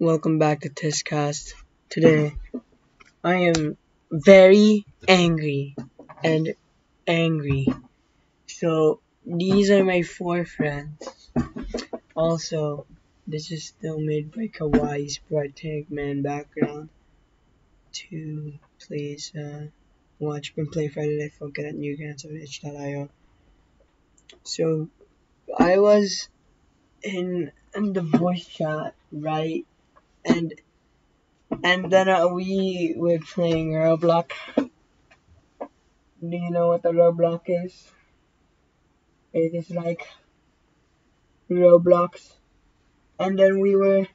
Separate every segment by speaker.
Speaker 1: welcome back to Tiscast. Today, I am very angry and angry. So, these are my four friends. Also, this is still made by Kawaii Sprite Tank Man background. To please uh, watch and play Friday Night Funkin' at newgrounds.itch.io. So, I was in, in the voice chat, right? And and then uh, we were playing Roblox. Do you know what the Roblox is? It is like Roblox. And then we were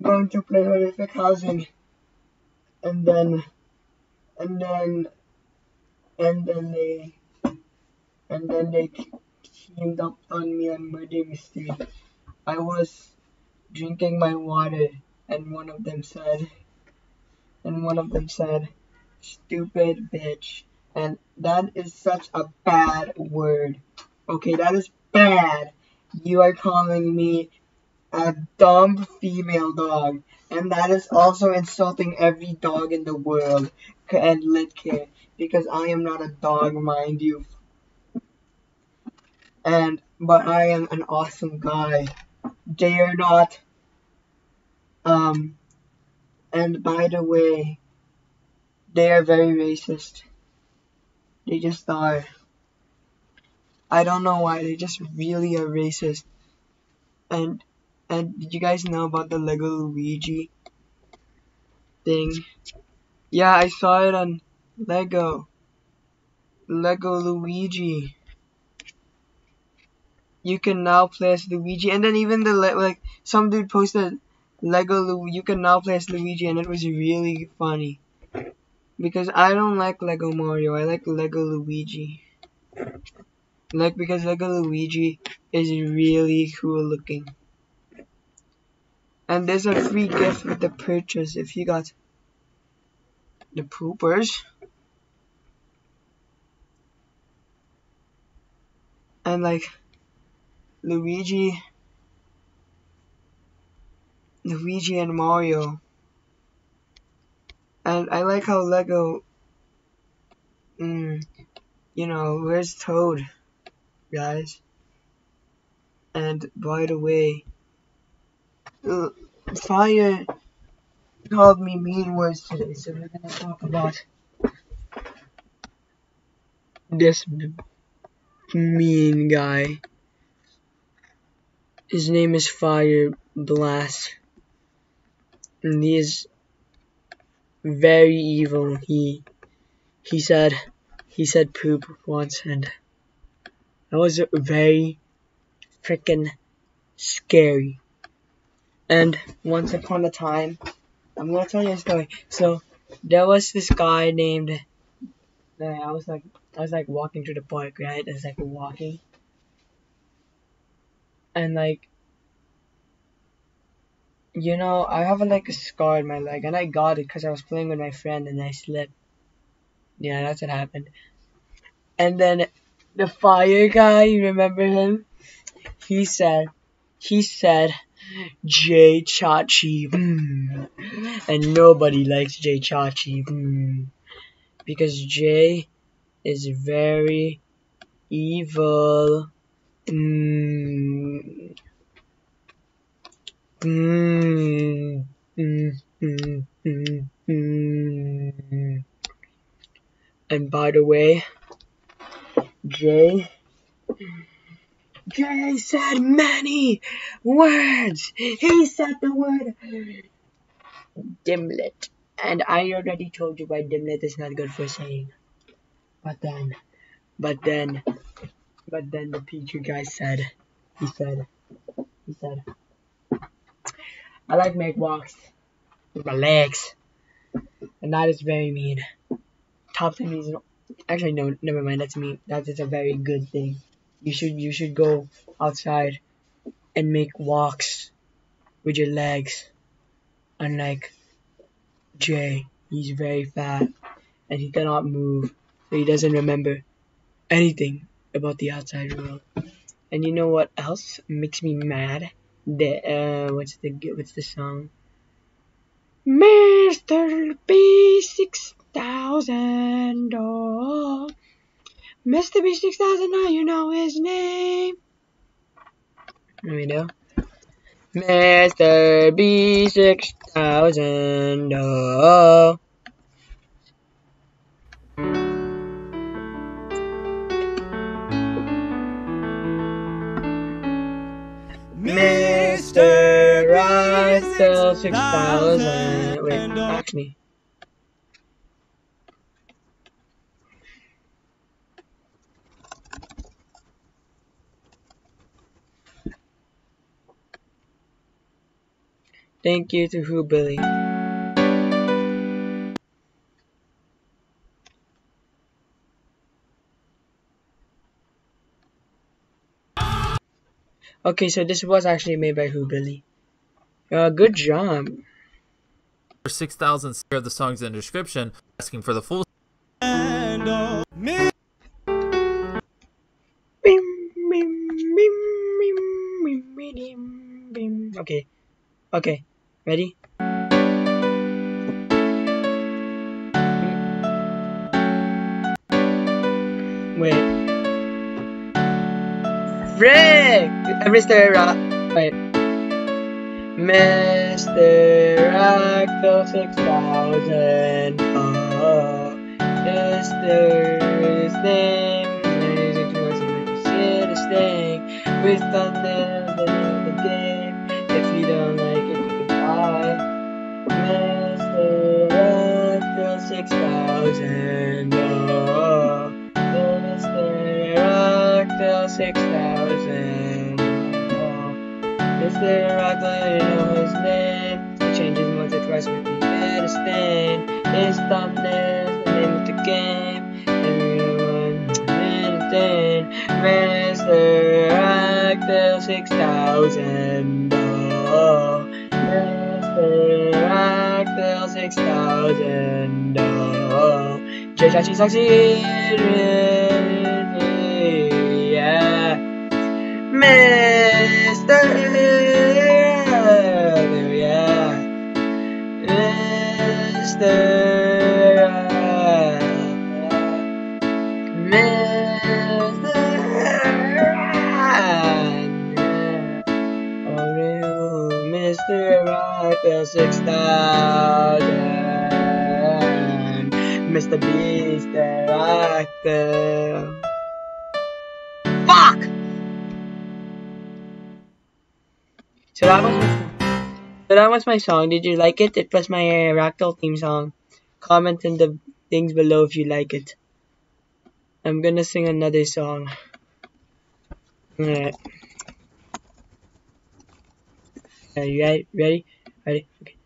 Speaker 1: going to play Horrific Housing. And then, and then, and then they, and then they teamed up on me on Murder Mystery. I was drinking my water and one of them said, and one of them said, stupid bitch. And that is such a bad word. Okay, that is bad. You are calling me a dumb female dog. And that is also insulting every dog in the world and Litkin because I am not a dog, mind you. And but I am an awesome guy. Dare not um, and by the way, they are very racist. They just are. I don't know why, they just really are racist. And, and did you guys know about the Lego Luigi thing? Yeah, I saw it on Lego. Lego Luigi. You can now play as Luigi, and then even the like some dude posted Lego Lu you can now play as Luigi and it was really funny. Because I don't like Lego Mario, I like Lego Luigi. Like because Lego Luigi is really cool looking. And there's a free gift with the purchase if you got the poopers. And like Luigi Luigi and Mario. And I like how Lego, mm, you know, where's Toad, guys? And by the way, uh, Fyre called me mean words today, so we're gonna talk about this mean guy. His name is Fyre Blast and he is very evil. He he said he said poop once, and that was very freaking scary. And once upon a time, I'm gonna tell you a story. So there was this guy named. I was like I was like walking through the park, right? I was like walking, and like you know, I have a, like a scar in my leg, and I got it because I was playing with my friend and I slipped. Yeah, that's what happened. And then the fire guy, you remember him? He said, he said, Jay Chachi, mm. and nobody likes Jay Chachi, mm. because Jay is very evil. Mm. Mm, mm, mm, and by the way, Jay, Jay said many words. He said the word dimlet. And I already told you why dimlet is not good for saying. But then, but then, but then the teacher guy said, he said, he said, I like make walks with my legs. And that is very mean. Top 10 reason actually no never mind, that's mean. That is a very good thing. You should you should go outside and make walks with your legs. Unlike Jay, he's very fat and he cannot move, so he doesn't remember anything about the outside world. And you know what else makes me mad? The uh, what's the what's the song? Mr. B6000. Oh. Mr. B6000, now you know his name. There we go. Mr. B6000. Oh. Mr. Russell 6000. Wait, actually. Thank you to Who Billy. Okay, so this was actually made by Who Billy. Uh, good job.
Speaker 2: For 6,000 share the songs in the description, asking for the full.
Speaker 1: Okay. Okay. Ready? Wait. Frick! Mr. Rock. Wait. Mr. Rockville 6000. Oh. There his name? City staying with thunder Rockville 6000. Oh. Mr. Rockville, you know his name. He changes once or twice with the stain. His thumbnails, the name of the game. Everyone anything. Rockville 6000. Oh. Mr. Rockville 6000. Oh. J. Chachi succeeded. Mr. Are. Mr. Mr. Oh, you, Mr. Rocker 6000. Mr. Beast, the Rocker. Fuck! So that was so that was my song. Did you like it? It was my uh, Ractal theme song. Comment in the things below if you like it. I'm gonna sing another song. Alright. Are you ready? Ready? Ready? Okay.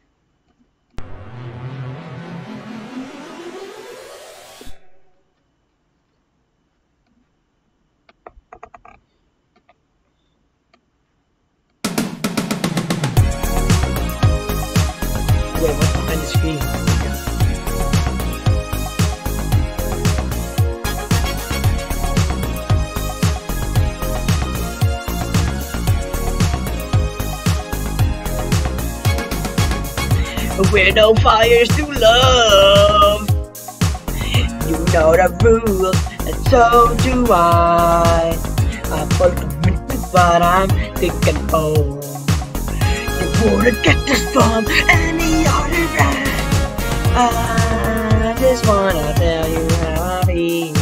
Speaker 1: We're no fires to love. You know the rules, and so do I. I'm commitment, but I'm thinking home. You wouldn't get this from any other man. I just wanna tell you how feeling.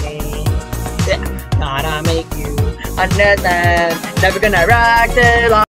Speaker 1: Yeah, gotta make you understand. Never gonna rock the